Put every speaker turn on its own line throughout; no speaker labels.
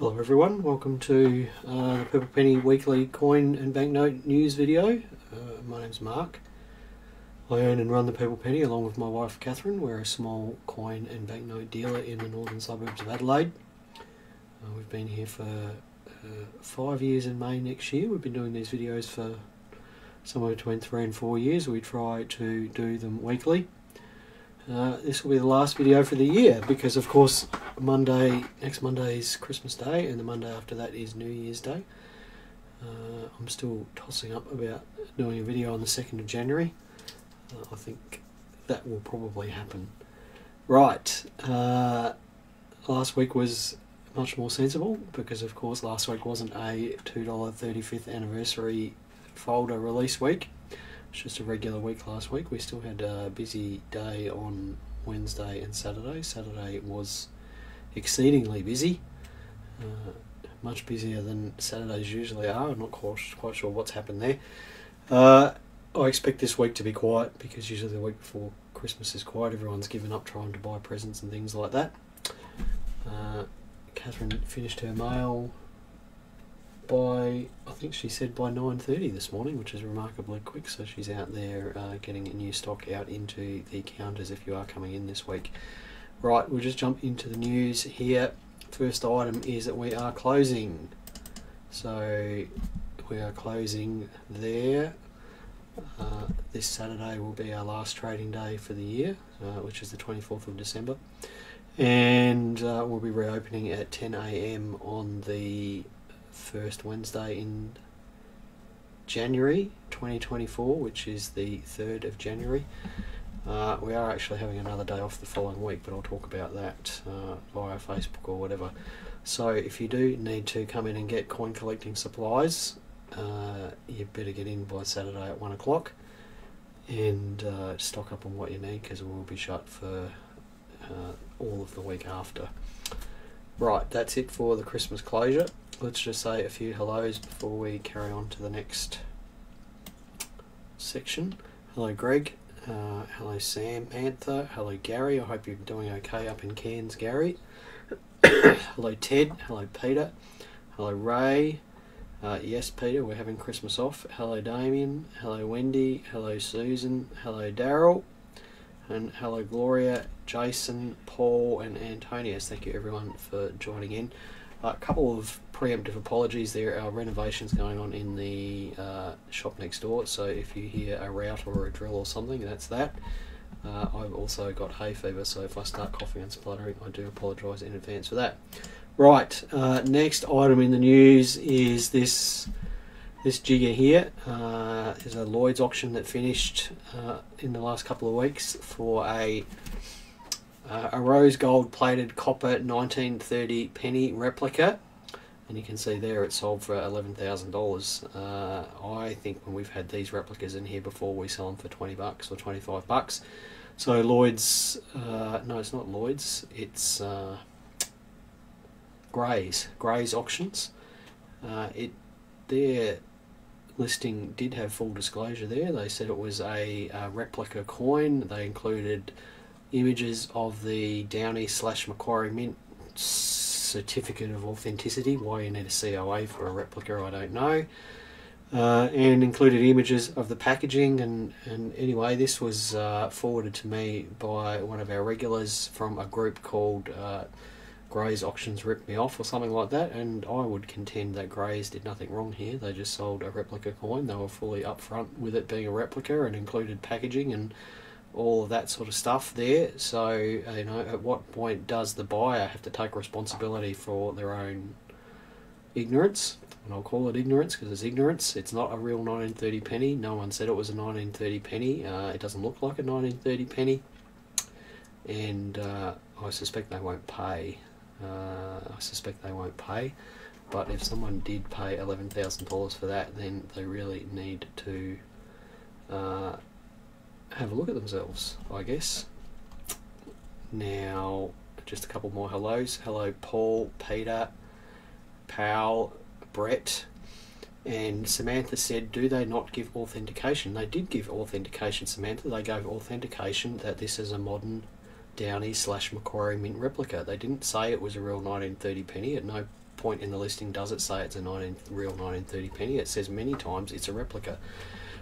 Hello everyone, welcome to uh, the Purple Penny weekly coin and banknote news video. Uh, my name's Mark. I own and run the Purple Penny along with my wife Catherine. We're a small coin and banknote dealer in the northern suburbs of Adelaide. Uh, we've been here for uh, five years in May next year. We've been doing these videos for somewhere between three and four years. We try to do them weekly. Uh, this will be the last video for the year because, of course, Monday, next Monday is Christmas Day, and the Monday after that is New Year's Day. Uh, I'm still tossing up about doing a video on the 2nd of January. Uh, I think that will probably happen. Right, uh, last week was much more sensible because, of course, last week wasn't a $2 35th anniversary folder release week. It's just a regular week last week. We still had a busy day on Wednesday and Saturday. Saturday was exceedingly busy, uh, much busier than Saturdays usually are. I'm not quite, quite sure what's happened there. Uh, I expect this week to be quiet because usually the week before Christmas is quiet. Everyone's given up trying to buy presents and things like that. Uh, Catherine finished her mail by I think she said by nine thirty this morning, which is remarkably quick. So she's out there uh, getting a new stock out into the counters if you are coming in this week. Right, we'll just jump into the news here. First item is that we are closing. So we are closing there. Uh, this Saturday will be our last trading day for the year, uh, which is the 24th of December. And uh, we'll be reopening at 10 a.m. on the first Wednesday in January 2024, which is the 3rd of January. Uh, we are actually having another day off the following week, but I'll talk about that uh, via Facebook or whatever. So if you do need to come in and get coin collecting supplies, uh, you better get in by Saturday at 1 o'clock and uh, stock up on what you need because we'll be shut for uh, all of the week after. Right, that's it for the Christmas closure let's just say a few hellos before we carry on to the next section. Hello, Greg. Uh, hello, Sam Panther. Hello, Gary. I hope you're doing okay up in Cairns, Gary. hello, Ted. Hello, Peter. Hello, Ray. Uh, yes, Peter, we're having Christmas off. Hello, Damien. Hello, Wendy. Hello, Susan. Hello, Daryl. And hello, Gloria, Jason, Paul, and Antonius. Thank you, everyone, for joining in. A couple of preemptive apologies. There are renovations going on in the uh, shop next door, so if you hear a rout or a drill or something, that's that. Uh, I've also got hay fever, so if I start coughing and spluttering, I do apologise in advance for that. Right, uh, next item in the news is this this jigger here. Uh, is a Lloyd's auction that finished uh, in the last couple of weeks for a uh, a rose gold plated copper 1930 penny replica. And you can see there it sold for $11,000 uh, I think when we've had these replicas in here before we sell them for 20 bucks or 25 bucks. So Lloyd's uh, no it's not Lloyd's. It's uh, Gray's Gray's auctions. Uh, it their listing did have full disclosure there. They said it was a, a replica coin. They included images of the Downy slash Macquarie Mint certificate of authenticity. Why you need a COA for a replica, I don't know. Uh, and included images of the packaging. And, and anyway, this was uh, forwarded to me by one of our regulars from a group called uh, Gray's Auctions Ripped Me Off or something like that. And I would contend that Gray's did nothing wrong here. They just sold a replica coin. They were fully upfront with it being a replica and included packaging and all of that sort of stuff there. So, you know, at what point does the buyer have to take responsibility for their own ignorance? And I'll call it ignorance because it's ignorance. It's not a real 1930 penny. No one said it was a 1930 penny. Uh, it doesn't look like a 1930 penny. And uh, I suspect they won't pay. Uh, I suspect they won't pay. But if someone did pay $11,000 for that, then they really need to uh, have a look at themselves, I guess. Now, just a couple more hellos. Hello, Paul, Peter, Powell, Brett, and Samantha said, Do they not give authentication? They did give authentication, Samantha. They gave authentication that this is a modern Downy slash Macquarie Mint replica. They didn't say it was a real 1930 penny. At no point in the listing does it say it's a 19, real 1930 penny. It says many times it's a replica.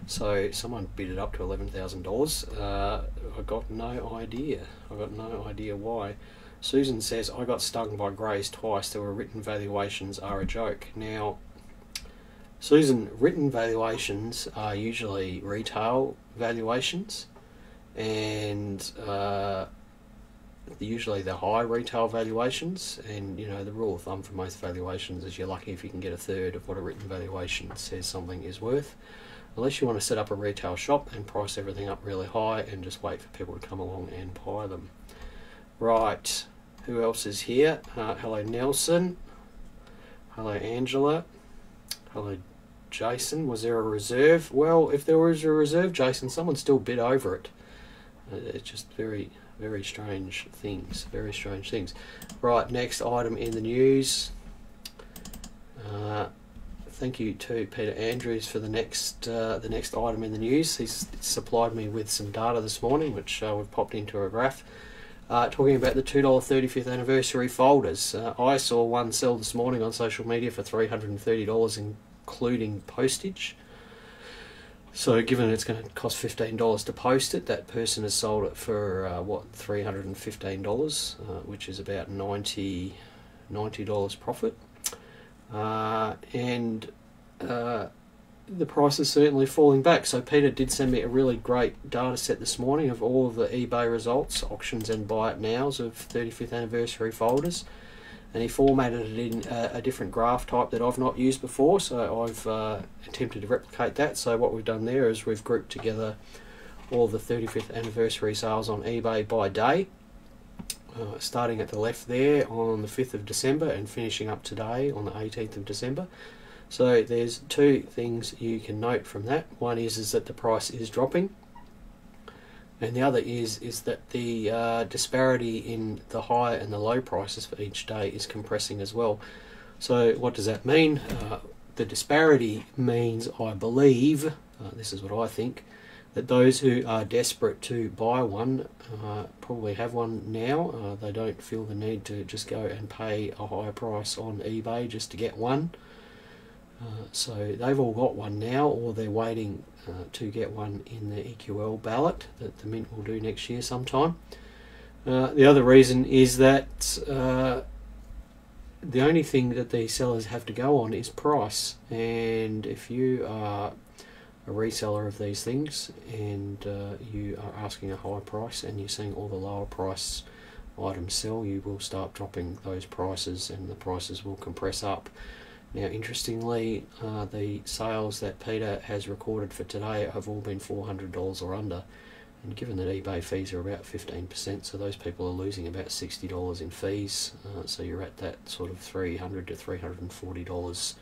So someone bid it up to eleven thousand uh, dollars. I got no idea. I got no idea why. Susan says I got stung by Grays twice. There were written valuations are a joke. Now, Susan, written valuations are usually retail valuations, and uh, usually they're high retail valuations. And you know the rule of thumb for most valuations is you're lucky if you can get a third of what a written valuation says something is worth unless you want to set up a retail shop and price everything up really high and just wait for people to come along and buy them. Right, who else is here? Uh, hello Nelson. Hello Angela. Hello Jason. Was there a reserve? Well, if there was a reserve, Jason, someone still bid over it. Uh, it's just very, very strange things. Very strange things. Right, next item in the news. Uh, thank you to Peter Andrews for the next uh, the next item in the news. He's supplied me with some data this morning, which uh, we've popped into a graph, uh, talking about the two dollar thirty fifth anniversary folders. Uh, I saw one sell this morning on social media for three hundred and thirty dollars, including postage. So, given it's going to cost fifteen dollars to post it, that person has sold it for uh, what three hundred and fifteen dollars, uh, which is about 90 dollars profit. Uh, and uh, the price is certainly falling back. So Peter did send me a really great data set this morning of all of the eBay results, auctions and buy it nows of 35th anniversary folders. And he formatted it in a, a different graph type that I've not used before, so I've uh, attempted to replicate that. So what we've done there is we've grouped together all the 35th anniversary sales on eBay by day uh, starting at the left there on the 5th of December and finishing up today on the 18th of December. So there's two things you can note from that. One is is that the price is dropping, and the other is is that the uh, disparity in the high and the low prices for each day is compressing as well. So what does that mean? Uh, the disparity means, I believe, uh, this is what I think, that those who are desperate to buy one uh, probably have one now. Uh, they don't feel the need to just go and pay a higher price on eBay just to get one. Uh, so they've all got one now, or they're waiting uh, to get one in the EQL ballot that the Mint will do next year sometime. Uh, the other reason is that uh, the only thing that these sellers have to go on is price, and if you are a reseller of these things and uh, you are asking a higher price and you're seeing all the lower price items sell, you will start dropping those prices and the prices will compress up. Now, interestingly, uh, the sales that Peter has recorded for today have all been $400 or under. And given that eBay fees are about 15%, so those people are losing about $60 in fees. Uh, so you're at that sort of 300 to $340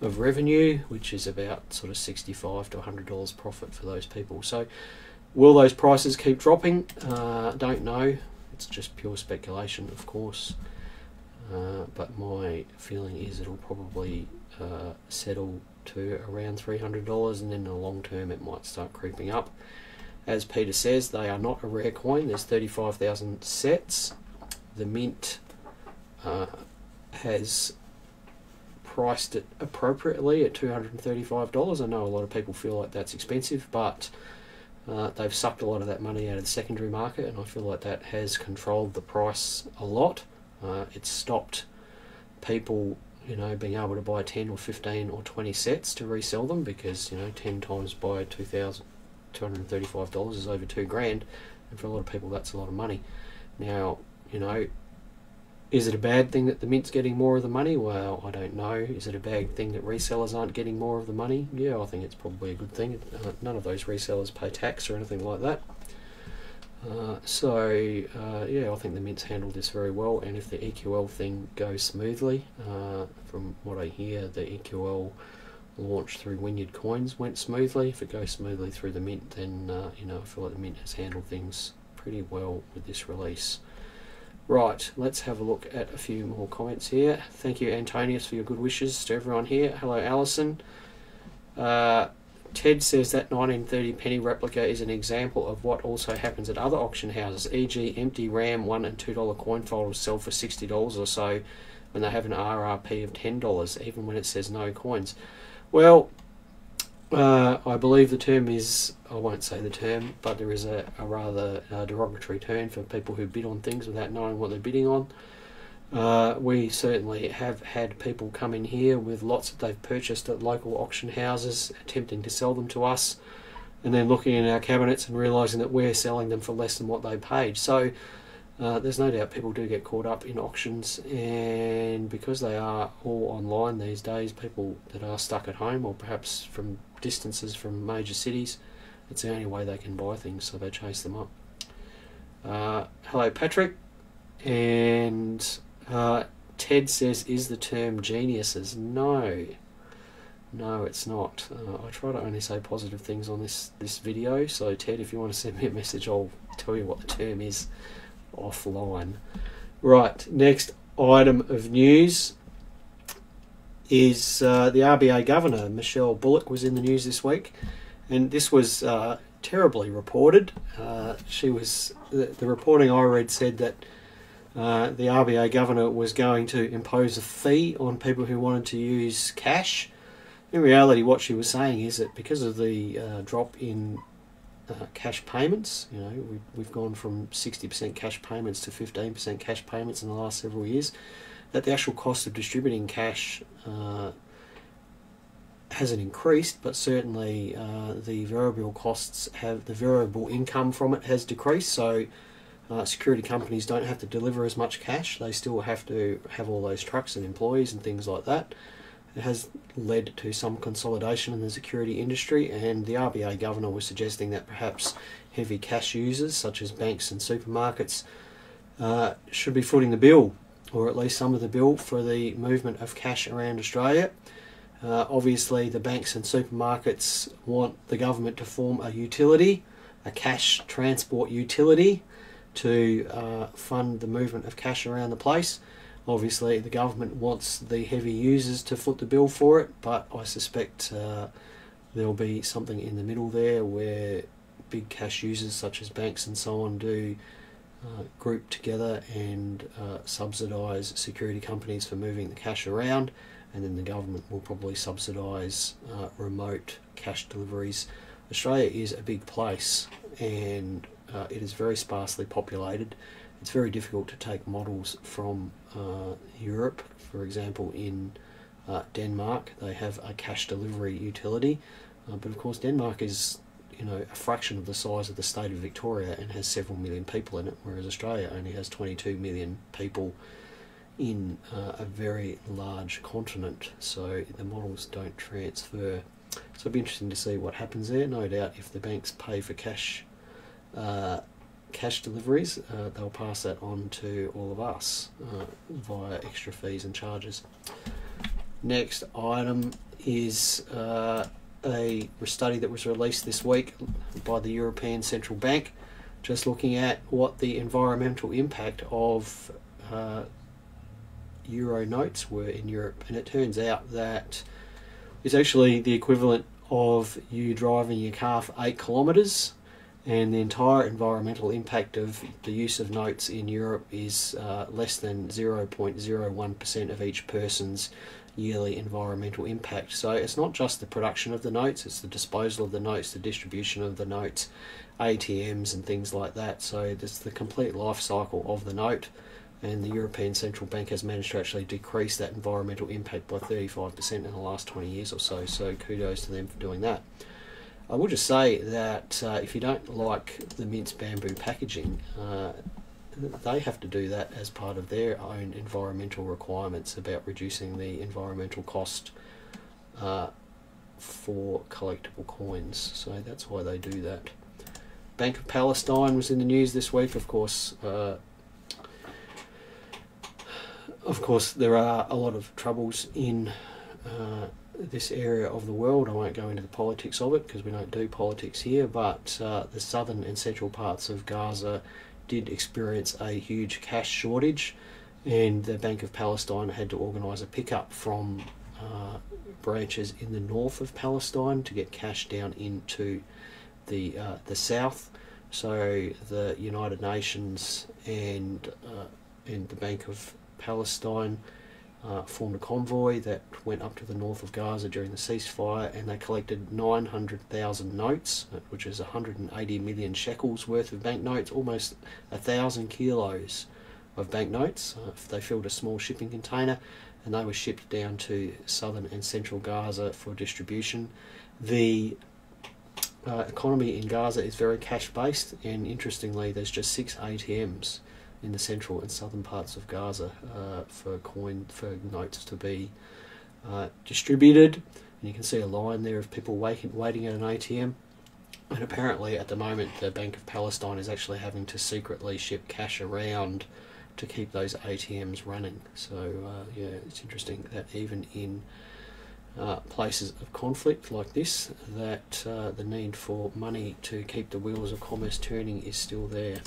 of revenue, which is about sort of 65 to 100 dollars profit for those people. So, will those prices keep dropping? Uh, don't know. It's just pure speculation, of course. Uh, but my feeling is it'll probably uh, settle to around $300 and then in the long term it might start creeping up. As Peter says, they are not a rare coin. There's 35,000 sets. The mint uh, has priced it appropriately at $235. I know a lot of people feel like that's expensive, but uh, they've sucked a lot of that money out of the secondary market, and I feel like that has controlled the price a lot. Uh, it's stopped people, you know, being able to buy 10 or 15 or 20 sets to resell them because, you know, 10 times by $2,235 is over two grand, and for a lot of people, that's a lot of money. Now, you know, is it a bad thing that the mint's getting more of the money? Well, I don't know. Is it a bad thing that resellers aren't getting more of the money? Yeah, I think it's probably a good thing. Uh, none of those resellers pay tax or anything like that. Uh, so, uh, yeah, I think the Mint's handled this very well, and if the EQL thing goes smoothly, uh, from what I hear, the EQL launch through Wynyard Coins went smoothly. If it goes smoothly through the Mint, then, uh, you know, I feel like the Mint has handled things pretty well with this release. Right, let's have a look at a few more comments here. Thank you, Antonius, for your good wishes to everyone here. Hello, Alison. Uh, Ted says that 1930 penny replica is an example of what also happens at other auction houses, e.g., empty RAM one and two dollar coin folders sell for sixty dollars or so, when they have an RRP of $10, even when it says no coins. Well, uh, I believe the term is, I won't say the term, but there is a, a rather uh, derogatory term for people who bid on things without knowing what they're bidding on. Uh, we certainly have had people come in here with lots that they've purchased at local auction houses, attempting to sell them to us, and then looking in our cabinets and realising that we're selling them for less than what they paid. So uh, there's no doubt people do get caught up in auctions, and because they are all online these days, people that are stuck at home or perhaps from distances from major cities, it's the only way they can buy things, so they chase them up. Uh, hello, Patrick, and uh, Ted says, is the term geniuses? No. No, it's not. Uh, I try to only say positive things on this, this video, so Ted, if you want to send me a message, I'll tell you what the term is offline. Right, next item of news is uh, the RBA Governor, Michelle Bullock, was in the news this week, and this was uh, terribly reported. Uh, she was the, the, reporting I read said that uh, the RBA governor was going to impose a fee on people who wanted to use cash. In reality, what she was saying is that because of the uh, drop in uh, cash payments, you know, we, we've gone from 60% cash payments to 15% cash payments in the last several years, that the actual cost of distributing cash uh, hasn't increased, but certainly uh, the variable costs have the variable income from it has decreased. So uh, security companies don't have to deliver as much cash. They still have to have all those trucks and employees and things like that. It has led to some consolidation in the security industry, and the RBA governor was suggesting that perhaps heavy cash users, such as banks and supermarkets, uh, should be footing the bill, or at least some of the bill, for the movement of cash around Australia. Uh, obviously, the banks and supermarkets want the government to form a utility, a cash transport utility, to uh, fund the movement of cash around the place. Obviously, the government wants the heavy users to foot the bill for it, but I suspect uh, there'll be something in the middle there where big cash users such as banks and so on do uh, group together and uh, subsidise security companies for moving the cash around, and then the government will probably subsidise uh, remote cash deliveries. Australia is a big place, and uh, it is very sparsely populated. It's very difficult to take models from uh, Europe. For example, in Denmark, they have a cash delivery utility, but of course, Denmark is you know a fraction of the size of the state of Victoria and has several million people in it, whereas Australia only has 22 million people in uh, a very large continent. So the models don't transfer. So it'll be interesting to see what happens there. No doubt, if the banks pay for cash uh, cash deliveries, uh, they'll pass that on to all of us uh, via extra fees and charges. Next item is uh, a study that was released this week by the European Central Bank, just looking at what the environmental impact of uh, euro notes were in Europe, and it turns out that it's actually the equivalent of you driving your car for eight kilometres and the entire environmental impact of the use of notes in Europe is uh, less than 0.01% of each person's yearly environmental impact. So it's not just the production of the notes, it's the disposal of the notes, the distribution of the notes, ATMs and things like that. So it's the complete life cycle of the note and the European Central Bank has managed to actually decrease that environmental impact by 35% in the last 20 years or so. So kudos to them for doing that. I will just say that uh, if you don't like the Mints bamboo packaging, uh, they have to do that as part of their own environmental requirements about reducing the environmental cost uh, for collectible coins. So that's why they do that. Bank of Palestine was in the news this week, of course. Uh, of course, there are a lot of troubles in uh, this area of the world. I won't go into the politics of it because we don't do politics here, but uh, the southern and central parts of Gaza did experience a huge cash shortage, and the Bank of Palestine had to organise a pickup from uh, branches in the north of Palestine to get cash down into the uh, the south. So the United Nations and uh, and the Bank of Palestine uh, formed a convoy that went up to the north of Gaza during the ceasefire and they collected 900,000 notes, which is 180 million shekels worth of banknotes, almost a thousand kilos of banknotes. Uh, they filled a small shipping container and they were shipped down to southern and central Gaza for distribution. The uh, economy in Gaza is very cash based, and interestingly, there's just six ATMs in the central and southern parts of Gaza uh, for coin for notes to be uh, distributed. And you can see a line there of people waiting waiting at an ATM. And apparently, at the moment, the Bank of Palestine is actually having to secretly ship cash around to keep those ATMs running. So uh, yeah, it's interesting that even in uh, places of conflict like this, that uh, the need for money to keep the wheels of commerce turning is still there.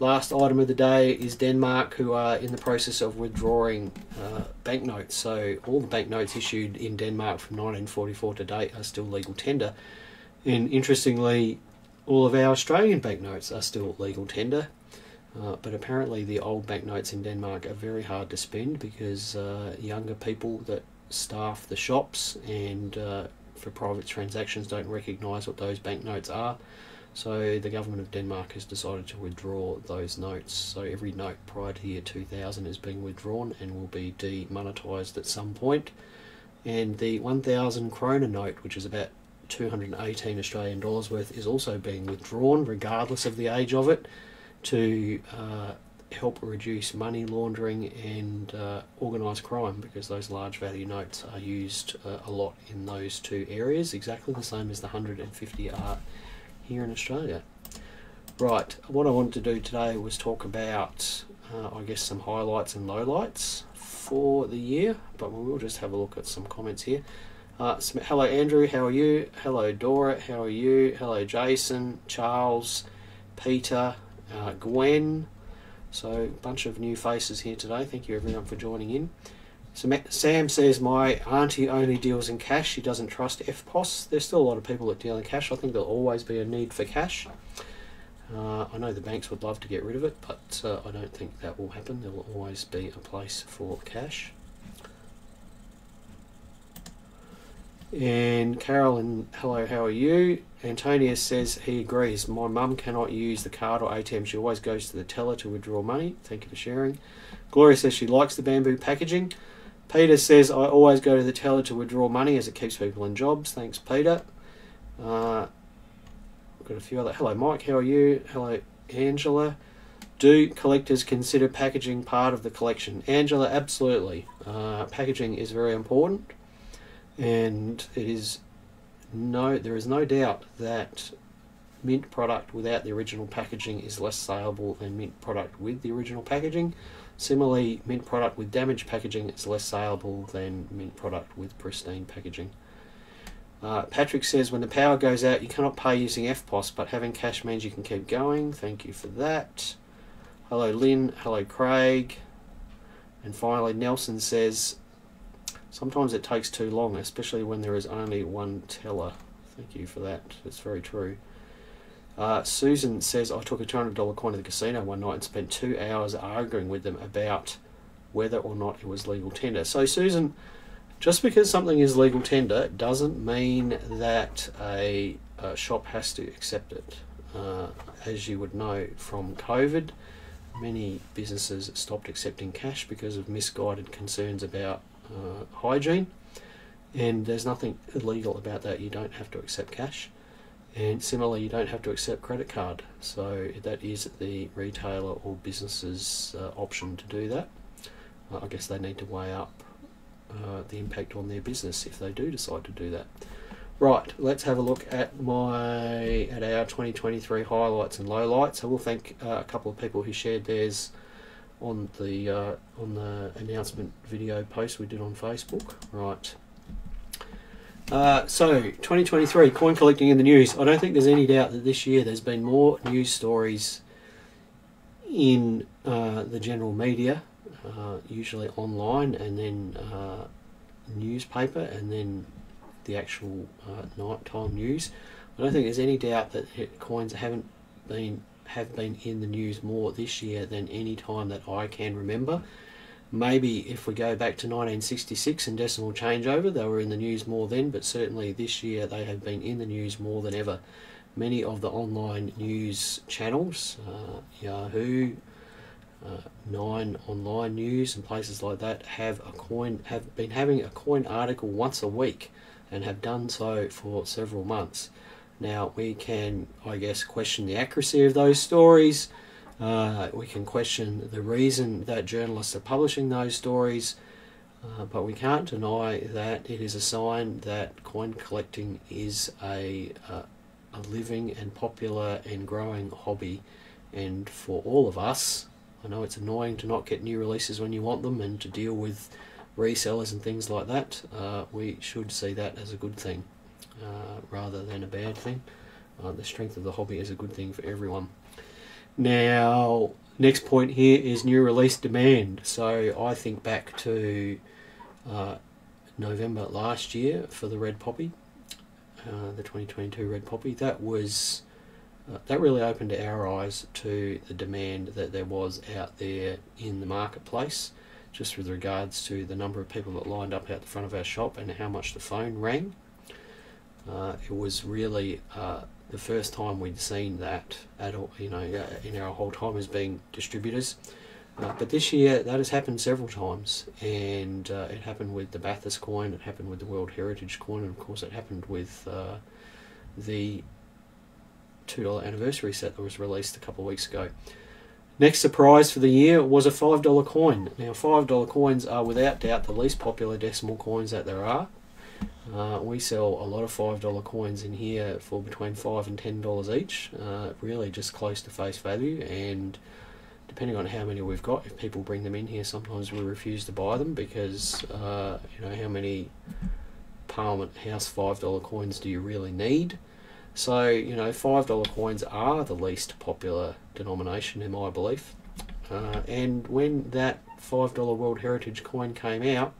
Last item of the day is Denmark, who are in the process of withdrawing uh, banknotes. So all the banknotes issued in Denmark from 1944 to date are still legal tender. And interestingly, all of our Australian banknotes are still legal tender. Uh, but apparently, the old banknotes in Denmark are very hard to spend because uh, younger people that staff the shops and uh, for private transactions don't recognise what those banknotes are. So the government of Denmark has decided to withdraw those notes. So every note prior to year 2000 is being withdrawn and will be demonetised at some point. And the 1000 krona note, which is about 218 Australian dollars worth, is also being withdrawn, regardless of the age of it to uh, help reduce money laundering and uh, organised crime because those large value notes are used uh, a lot in those two areas, exactly the same as the 150 are here in Australia. Right, what I wanted to do today was talk about, uh, I guess, some highlights and lowlights for the year, but we will just have a look at some comments here. Uh, hello, Andrew, how are you? Hello, Dora, how are you? Hello, Jason, Charles, Peter, uh, Gwen. So a bunch of new faces here today. Thank you everyone for joining in. So Sam says my auntie only deals in cash. She doesn't trust EFTPOS. There's still a lot of people that deal in cash. I think there'll always be a need for cash. Uh, I know the banks would love to get rid of it, but uh, I don't think that will happen. There will always be a place for cash. And Carolyn, hello, how are you? Antonia says he agrees. My mum cannot use the card or ATM. She always goes to the teller to withdraw money. Thank you for sharing. Gloria says she likes the bamboo packaging. Peter says I always go to the teller to withdraw money as it keeps people in jobs. Thanks, Peter. Uh, got a few other. Hello, Mike. How are you? Hello, Angela. Do collectors consider packaging part of the collection? Angela, absolutely. Uh, packaging is very important and it is no there is no doubt that mint product without the original packaging is less saleable than mint product with the original packaging similarly mint product with damaged packaging is less saleable than mint product with pristine packaging uh, Patrick says when the power goes out you cannot pay using EFTPOS, but having cash means you can keep going thank you for that hello Lynn hello Craig and finally Nelson says Sometimes it takes too long, especially when there is only one teller. Thank you for that. That's very true. Uh, Susan says, I took a $200 coin to the casino one night and spent two hours arguing with them about whether or not it was legal tender. So, Susan, just because something is legal tender doesn't mean that a, a shop has to accept it. Uh, as you would know from COVID, many businesses stopped accepting cash because of misguided concerns about uh, hygiene, and there's nothing illegal about that. You don't have to accept cash, and similarly, you don't have to accept credit card. So that is the retailer or business's uh, option to do that. Uh, I guess they need to weigh up uh, the impact on their business if they do decide to do that. Right, let's have a look at my at our 2023 highlights and lowlights. I will thank uh, a couple of people who shared theirs on the uh, on the announcement video post we did on Facebook. Right. Uh, so 2023 coin collecting in the news. I don't think there's any doubt that this year there's been more news stories in uh, the general media, uh, usually online, and then uh, newspaper, and then the actual uh, nighttime news. I don't think there's any doubt that coins haven't been have been in the news more this year than any time that I can remember. Maybe if we go back to 1966 and decimal changeover, they were in the news more then, but certainly this year they have been in the news more than ever. Many of the online news channels, uh, Yahoo, uh, Nine Online News, and places like that, have a coin have been having a coin article once a week, and have done so for several months. Now we can, I guess, question the accuracy of those stories uh, we can question the reason that journalists are publishing those stories, uh, but we can't deny that it is a sign that coin collecting is a, uh, a living and popular and growing hobby. And for all of us, I know it's annoying to not get new releases when you want them and to deal with resellers and things like that. Uh, we should see that as a good thing uh, rather than a bad thing. Uh, the strength of the hobby is a good thing for everyone. Now, next point here is new release demand. So I think back to uh, November last year for the Red Poppy, uh, the 2022 Red Poppy. That was uh, that really opened our eyes to the demand that there was out there in the marketplace, just with regards to the number of people that lined up out the front of our shop and how much the phone rang. Uh, it was really uh, the first time we'd seen that at all, you know, uh, in our whole time as being distributors. Uh, but this year that has happened several times, and uh, it happened with the Bathurst coin, it happened with the World Heritage coin, and of course it happened with uh, the $2 anniversary set that was released a couple of weeks ago. Next surprise for the year was a $5 coin. Now, $5 coins are without doubt the least popular decimal coins that there are. Uh, we sell a lot of five dollar coins in here for between five and ten dollars each. Uh, really, just close to face value, and depending on how many we've got, if people bring them in here, sometimes we refuse to buy them because uh, you know how many Parliament House five dollar coins do you really need? So you know, five dollar coins are the least popular denomination in my belief. Uh, and when that five dollar World Heritage coin came out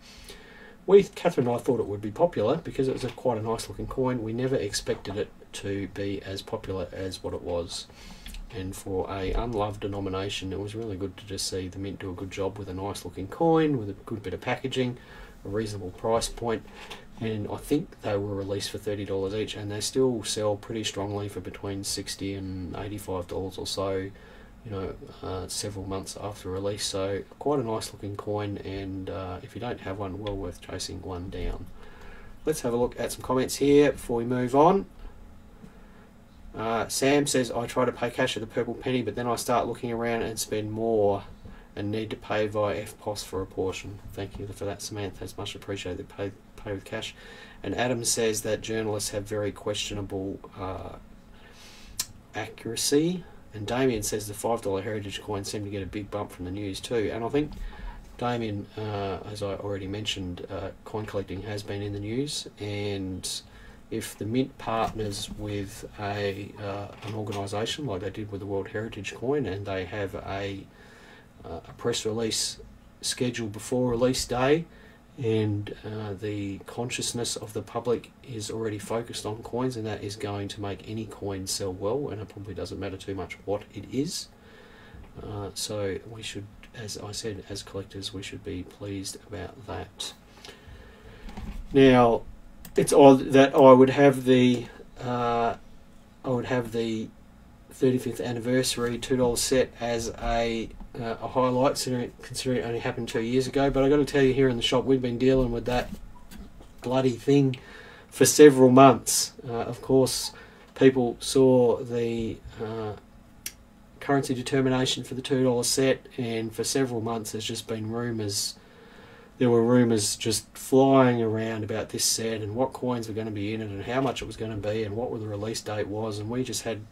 we, Catherine and I thought it would be popular because it was a, quite a nice looking coin. We never expected it to be as popular as what it was. And for a unloved denomination, it was really good to just see the Mint do a good job with a nice looking coin, with a good bit of packaging, a reasonable price point, and I think they were released for thirty dollars each, and they still sell pretty strongly for between sixty and eighty-five dollars or so you know, uh, several months after release. So quite a nice looking coin, and uh, if you don't have one, well worth chasing one down. Let's have a look at some comments here before we move on. Uh, Sam says, I try to pay cash at the purple penny, but then I start looking around and spend more and need to pay via EFTPOS for a portion. Thank you for that, Samantha. It's much appreciated. Pay, pay with cash. And Adam says that journalists have very questionable uh, accuracy and Damien says the $5 heritage coins seem to get a big bump from the news too. And I think Damien, uh, as I already mentioned, uh, coin collecting has been in the news. And if the Mint partners with a uh, an organisation like they did with the World Heritage Coin and they have a, uh, a press release scheduled before release day, and uh, the consciousness of the public is already focused on coins, and that is going to make any coin sell well, and it probably doesn't matter too much what it is. Uh, so we should, as I said, as collectors, we should be pleased about that. Now, it's odd that I would have the uh, I would have the 35th anniversary $2 set as a, uh, a highlight, considering, it only happened two years ago. But I've got to tell you, here in the shop, we've been dealing with that bloody thing for several months. Uh, of course, people saw the uh, currency determination for the $2 set, and for several months, there's just been rumours. There were rumours just flying around about this set and what coins were going to be in it and how much it was going to be and what the release date was, and we just had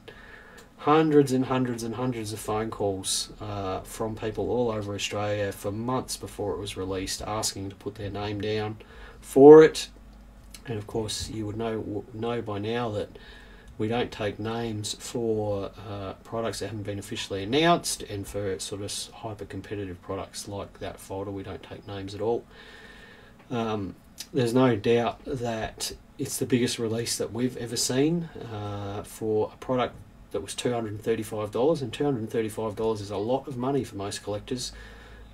hundreds and hundreds and hundreds of phone calls uh, from people all over Australia for months before it was released, asking to put their name down for it. And of course, you would know know by now that we don't take names for uh, products that haven't been officially announced, and for sort of hyper competitive products like that folder, we don't take names at all. Um, there's no doubt that it's the biggest release that we've ever seen uh, for a product that was $235 and $235 is a lot of money for most collectors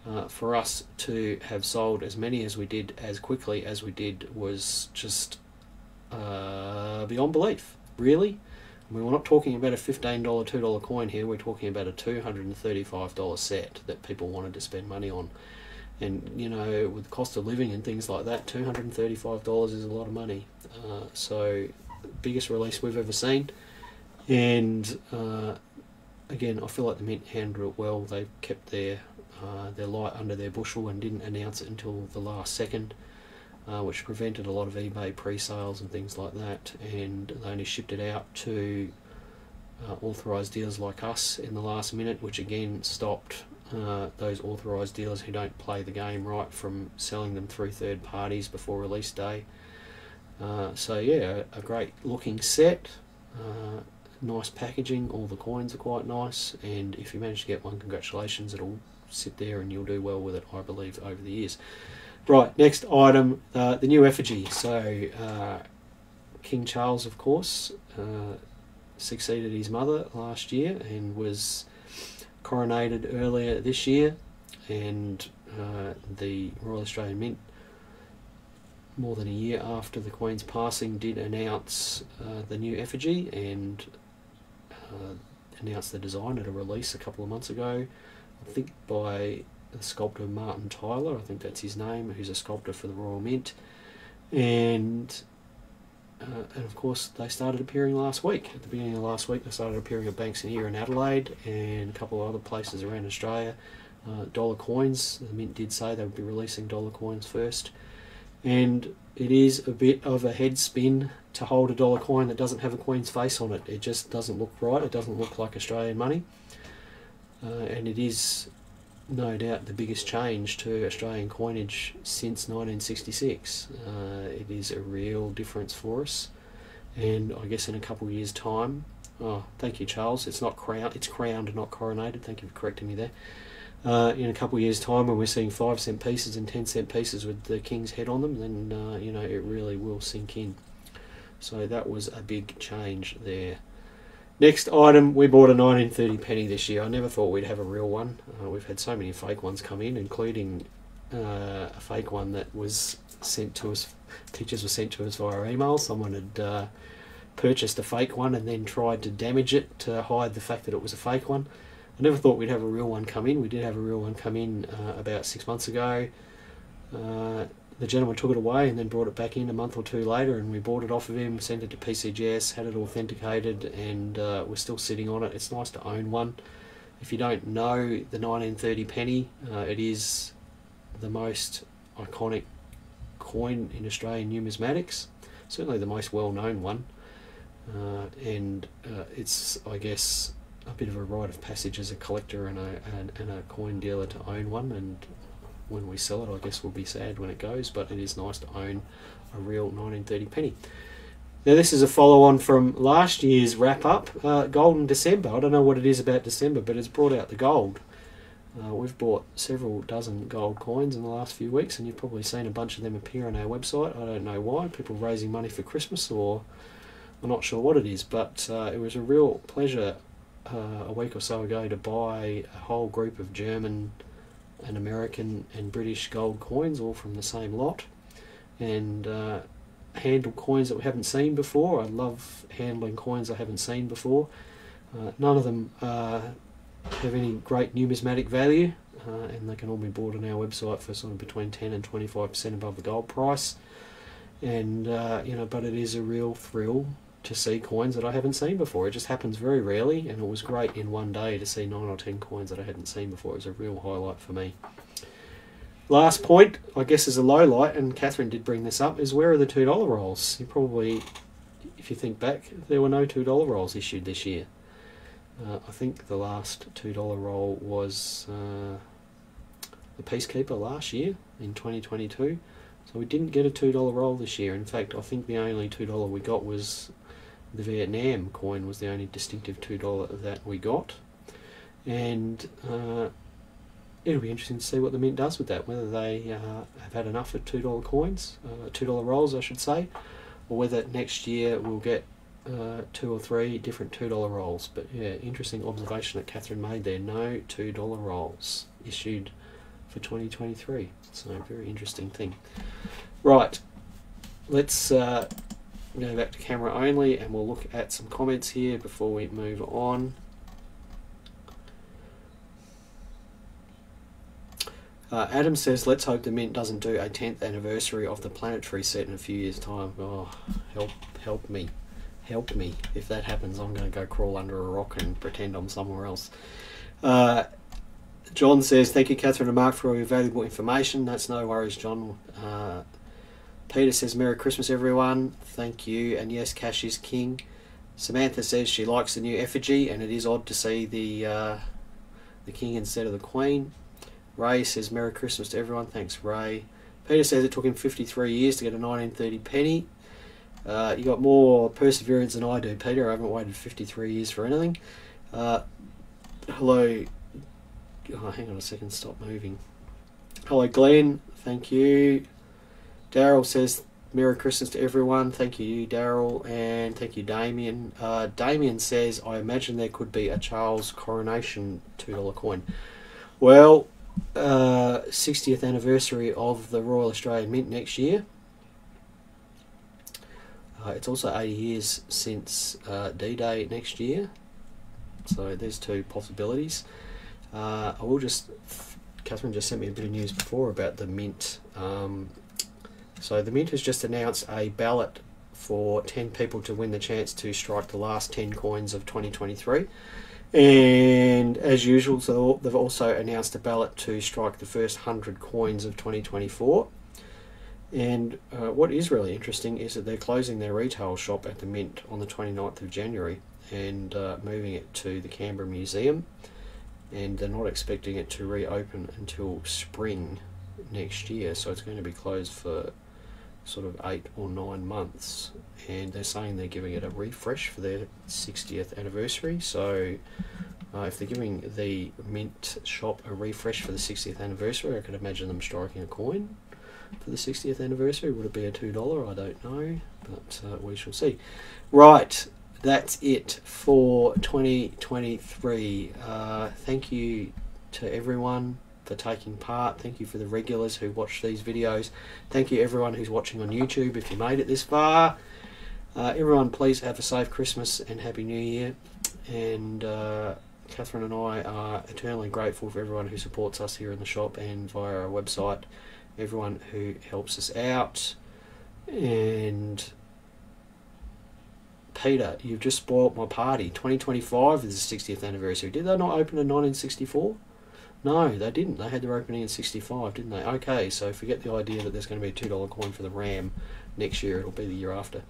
uh, for us to have sold as many as we did as quickly as we did was just uh, beyond belief, really. I mean, we're not talking about a $15, $2 coin here, we're talking about a $235 set that people wanted to spend money on. And, you know, with the cost of living and things like that, $235 is a lot of money. Uh, so, biggest release we've ever seen. And uh, again, I feel like the Mint handled it well. They kept their uh, their light under their bushel and didn't announce it until the last second, uh, which prevented a lot of eBay pre-sales and things like that. And they only shipped it out to uh, authorised dealers like us in the last minute, which again stopped uh, those authorised dealers who don't play the game right from selling them through third parties before release day. Uh, so yeah, a great looking set. Uh, nice packaging, all the coins are quite nice, and if you manage to get one, congratulations, it'll sit there and you'll do well with it, I believe, over the years. Right, next item, uh, the new effigy. So, uh, King Charles, of course, uh, succeeded his mother last year and was coronated earlier this year, and uh, the Royal Australian Mint, more than a year after the Queen's passing, did announce uh, the new effigy. And uh, announced the design at a release a couple of months ago. I think by the sculptor Martin Tyler, I think that's his name, who's a sculptor for the Royal Mint. And uh, and of course, they started appearing last week. At the beginning of last week, they started appearing at Banks and here in Adelaide and a couple of other places around Australia. Uh, dollar coins, the Mint did say they would be releasing dollar coins first. And it is a bit of a head spin to hold a dollar coin that doesn't have a Queen's face on it. It just doesn't look right. It doesn't look like Australian money. Uh, and it is no doubt the biggest change to Australian coinage since 1966. Uh, it is a real difference for us. And I guess in a couple of years' time, oh, thank you, Charles. It's not crowned, it's crowned, not coronated. Thank you for correcting me there. Uh, in a couple of years' time, when we're seeing five cent pieces and ten cent pieces with the king's head on them, then uh, you know it really will sink in. So that was a big change there. Next item, we bought a 1930 penny this year. I never thought we'd have a real one. Uh, we've had so many fake ones come in, including uh, a fake one that was sent to us. Teachers were sent to us via email. Someone had uh, purchased a fake one and then tried to damage it to hide the fact that it was a fake one. I never thought we'd have a real one come in. We did have a real one come in uh, about six months ago. The gentleman took it away and then brought it back in a month or two later, and we bought it off of him, sent it to PCGS, had it authenticated, and uh, we're still sitting on it. It's nice to own one. If you don't know the 1930 penny, uh, it is the most iconic coin in Australian numismatics, certainly the most well known one. Uh, and uh, it's, I guess, a bit of a rite of passage as a collector and a, and, and a coin dealer to own one, and when we sell it, I guess we'll be sad when it goes, but it is nice to own a real 1930 penny. Now, this is a follow on from last year's wrap up, uh, Golden December. I don't know what it is about December, but it's brought out the gold. Uh, we've bought several dozen gold coins in the last few weeks, and you've probably seen a bunch of them appear on our website. I don't know why. People raising money for Christmas, or I'm not sure what it is, but uh, it was a real pleasure uh, a week or so ago to buy a whole group of German and American and British gold coins, all from the same lot, and uh, handle coins that we haven't seen before. I love handling coins I haven't seen before. Uh, none of them uh, have any great numismatic value, uh, and they can all be bought on our website for sort of between 10 and 25% above the gold price. And uh, you know, but it is a real thrill to see coins that I haven't seen before. It just happens very rarely, and it was great in one day to see nine or ten coins that I hadn't seen before. It was a real highlight for me. Last point, I guess, is a low light, and Catherine did bring this up, is where are the $2 rolls? You probably, if you think back, there were no $2 rolls issued this year. Uh, I think the last $2 roll was uh, the Peacekeeper last year in 2022. So we didn't get a $2 roll this year. In fact, I think the only $2 we got was the Vietnam coin was the only distinctive $2 that we got. And uh, it'll be interesting to see what the Mint does with that, whether they uh, have had enough of $2 coins, uh, $2 rolls I should say, or whether next year we'll get uh, two or three different $2 rolls. But yeah, interesting observation that Catherine made there. No $2 rolls issued for 2023. So, very interesting thing. Right, let's go back to camera only and we'll look at some comments here before we move on. Uh, Adam says, let's hope the Mint doesn't do a 10th anniversary of the planetary set in a few years' time. Oh, help, help me. Help me. If that happens, I'm going to go crawl under a rock and pretend I'm somewhere else. Uh, John says, thank you, Catherine and Mark, for all your valuable information. That's no worries, John. Uh, Peter says, Merry Christmas, everyone. Thank you. And yes, cash is king. Samantha says she likes the new effigy, and it is odd to see the uh, the king instead of the queen. Ray says, Merry Christmas to everyone. Thanks, Ray. Peter says it took him 53 years to get a 1930 penny. Uh, you got more perseverance than I do, Peter. I haven't waited 53 years for anything. Uh, hello. Oh, hang on a second. Stop moving. Hello, Glenn. Thank you. Daryl says, Merry Christmas to everyone. Thank you, Daryl. And thank you, Damien. Uh, Damien says, I imagine there could be a Charles coronation $2 coin. Well, uh, 60th anniversary of the Royal Australian Mint next year. Uh, it's also 80 years since uh, D-Day next year. So there's two possibilities. Uh, I will just, Catherine just sent me a bit of news before about the Mint. Um, so the Mint has just announced a ballot for 10 people to win the chance to strike the last 10 coins of 2023. And as usual, so they've also announced a ballot to strike the first 100 coins of 2024. And uh, what is really interesting is that they're closing their retail shop at the Mint on the 29th of January and uh, moving it to the Canberra Museum. And they're not expecting it to reopen until spring next year, so it's going to be closed for sort of eight or nine months, and they're saying they're giving it a refresh for their 60th anniversary. So, uh, if they're giving the Mint shop a refresh for the 60th anniversary, I could imagine them striking a coin for the 60th anniversary. Would it be a $2? I don't know, but uh, we shall see. Right, that's it for 2023. Uh, thank you to everyone for taking part. Thank you for the regulars who watch these videos. Thank you everyone who's watching on YouTube if you made it this far. Uh, everyone, please have a safe Christmas and Happy New Year. And uh, Catherine and I are eternally grateful for everyone who supports us here in the shop and via our website. Everyone who helps us out. And Peter, you've just spoilt my party. 2025 is the 60th anniversary. Did they not open in 1964? No, they didn't. They had their opening in 65, didn't they? Okay, so forget the idea that there's going to be a $2 coin for the RAM next year. It'll be the year after.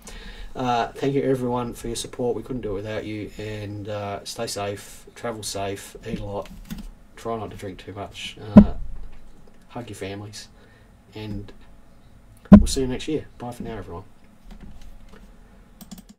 Uh, thank you, everyone, for your support. We couldn't do it without you. And uh, stay safe, travel safe, eat a lot, try not to drink too much, uh, hug your families, and we'll see you next year. Bye for now, everyone.